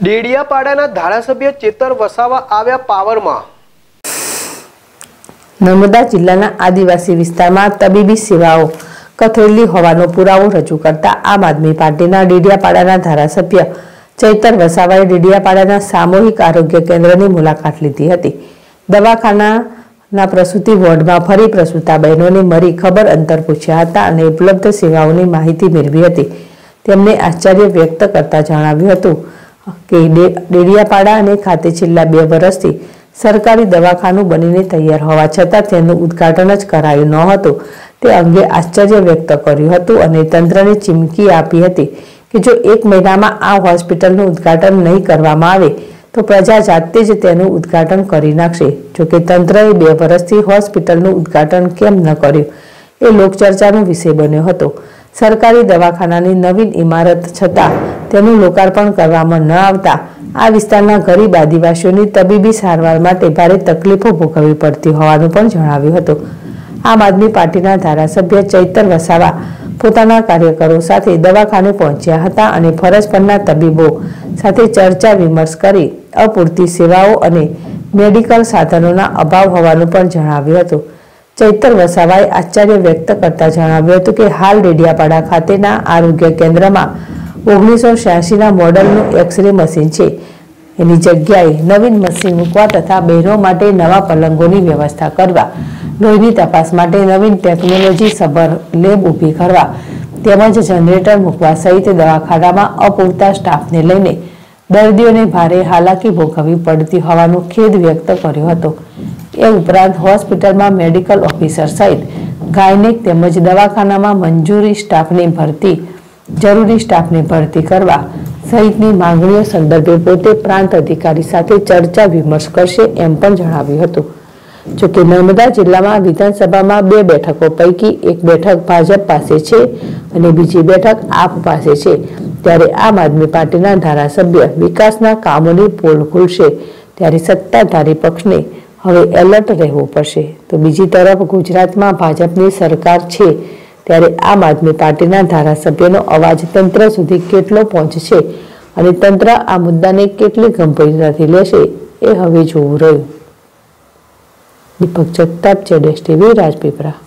ડેડિયાપાડાના ધારાસભ્ય ચેતર વસાવા આવ્યા પાવરમાં. નર્મદા જિલ્લાના આદિવાસી વિસ્તારમાં તબીબી સેવાઓ કથળેલી હોવાનો પુરાવો રજૂ કરતા આમ આદમી પાર્ટીના ડેડિયાપાડાના ધારાસભ્ય ચૈતર વસાવાએ ડેડિયાપાડાના સામૂહિક આરોગ્ય કેન્દ્રની મુલાકાત લીધી હતી. દવાખાનાના પ્રસૂતિ વોર્ડમાં ફરી પ્રસૂતા બહેનોને મરી ખબર અંતર પૂછ્યા હતા અને ઉપલબ્ધ સેવાઓની માહિતી મેળવી હતી. તેમણે આશ્ચર્ય વ્યક્ત કરતા જણાવ્યું હતું કે ડેડિયાપાડા અને ખાતે છેલ્લા બે વર્ષથી સરકારી દવાખાનું બનીને તૈયાર હોવા છતાં તેનું ઉદ્ઘાટન જ કરાયું ન હતું. તે અંગે આશ્ચર્ય વ્યક્ત કર્યું હતું અને તંત્રને ચીમકી આપી હતી કે જો એક મહિનામાં આ હોસ્પિટલનું ઉદ્ઘાટન નહીં કરવામાં આવે, તો પ્રજા જાતે જ તેનું ઉદ્ઘાટન કરી નાખશે. જોકે તંત્રએ બે વર્ષથી હોસ્પિટલનું ઉદ્ઘાટન કેમ ન કર્યું, એ લોકચર્ચાનો વિષય બન્યો હતો. સરકારી દવાખાનાની નવીન ઇમારત છતાં તેનું લોકાર્પણ કરવામાં ન આવતા આ વિસ્તારના ગરીબ આદિવાસીઓની તબીબી સારવાર માટે ભારે તકલીફો ભોગવવી પડતી હોવાનું પણ જણાવ્યું હતું. આમ આદમી પાર્ટીના ધારાસભ્ય ચૈતર વસાવા પોતાના કાર્યકરો સાથે દવાખાને પહોંચ્યા હતા અને ફરજ પરના તબીબો સાથે ચર્ચા વિમર્શ કરી અપૂરતી સેવાઓ અને મેડિકલ સાધનોના અભાવ હોવાનું પણ જણાવ્યું હતું. ચૈતર વસાવાએ આશ્ચર્ય વ્યક્ત કરતા જણાવ્યું હતું કે હાલ ડેડિયાપાડા ખાતેના આરોગ્ય કેન્દ્રમાં ઓગણીસો છ્યાસીના મોડલનું એક્સરે મશીન છે. એની જગ્યાએ નવીન મશીન મૂકવા તથા બહેનો માટે નવા પલંગોની વ્યવસ્થા કરવા લોહીની તપાસ માટે નવીન ટેકનોલોજી સભર લેબ ઊભી કરવા, તેમજ જનરેટર મૂકવા સહિત દવાખાનામાં અપૂરતા સ્ટાફને લઈને દર્દીઓને ભારે હાલાકી ભોગવવી પડતી હોવાનો ખેદ વ્યક્ત કર્યો હતો. એ ઉપરાંત હોસ્પિટલમાં મેડિકલ ઓફિસર સહિત ગાયનેક તેમજ દવાખાનામાં મંજૂરી સ્ટાફની ભરતી, જરૂરી સ્ટાફની ભરતી કરવા સહિતની માંગણીઓ સંદર્ભે પોતે પ્રાંત અધિકારી સાથે ચર્ચા વિમર્શ કરશે એમ પણ જણાવ્યું હતું. જોકે નર્મદા જિલ્લામાં વિધાનસભામાં બે બેઠકો પૈકી એક બેઠક ભાજપ પાસે છે અને બીજી બેઠક આપ પાસે છે. ત્યારે આમ આદમી પાર્ટીના ધારાસભ્ય વિકાસના કામોની પોલ ખુલશે. ત્યારે સત્તાધારી પક્ષને હવે એલર્ટ રહેવું પડશે. તો બીજી તરફ ગુજરાતમાં ભાજપની સરકાર છે, ત્યારે આમ આદમી પાર્ટીના ધારાસભ્યનો અવાજ તંત્ર સુધી કેટલો પહોંચશે અને તંત્ર આ મુદ્દાને કેટલી ગંભીરતાથી લેશે એ હવે જોવું રહ્યું. દીપક જગતાપ, જેડેશ ટીવી, રાજપીપળા.